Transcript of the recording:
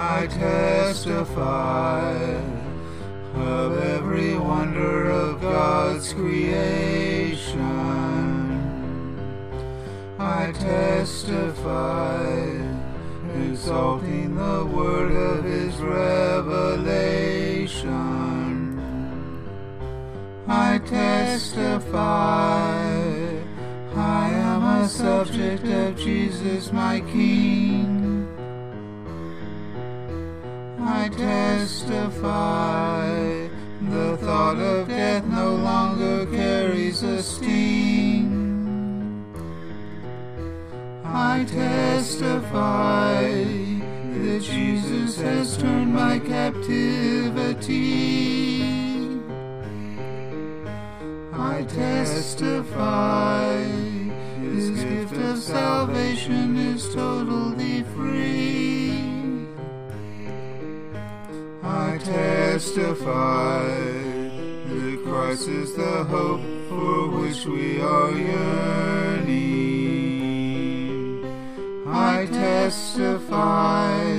I testify of every wonder of God's creation. I testify, exalting the word of his revelation. I testify, I am a subject of Jesus my King. I testify, the thought of death no longer carries a sting. I testify that Jesus has turned my captivity. I testify His gift of salvation is totally free. Testify that Christ is the hope for which we are yearning. I testify